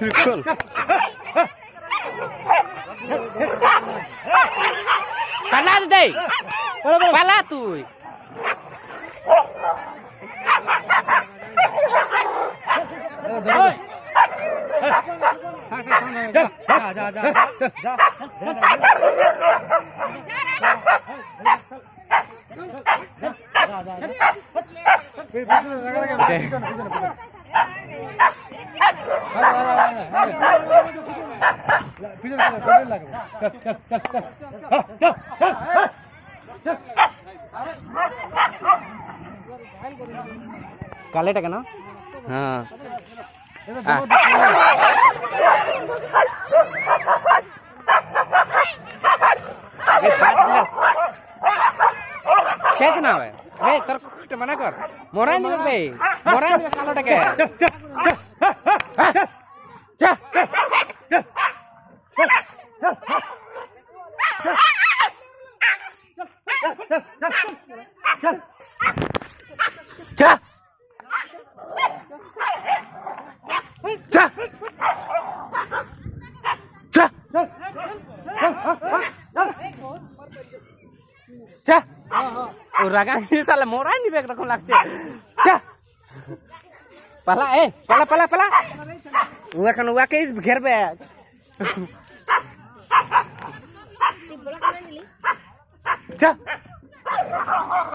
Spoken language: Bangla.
Rukul. Pala tu dai. Pala tu. Pala. কালেটা কেন? হ্যাঁ। ছেদ না হবে বে তোর কুকুরটা মানা কর। মরাই দিবে বে। মরাই দিবে কালোটাকে যা Cah. Urakan ini salah murah ini baik rakun lak cah. Cah. Pala eh, pala pala pala. Urakan urakan ini ger baik. Cah.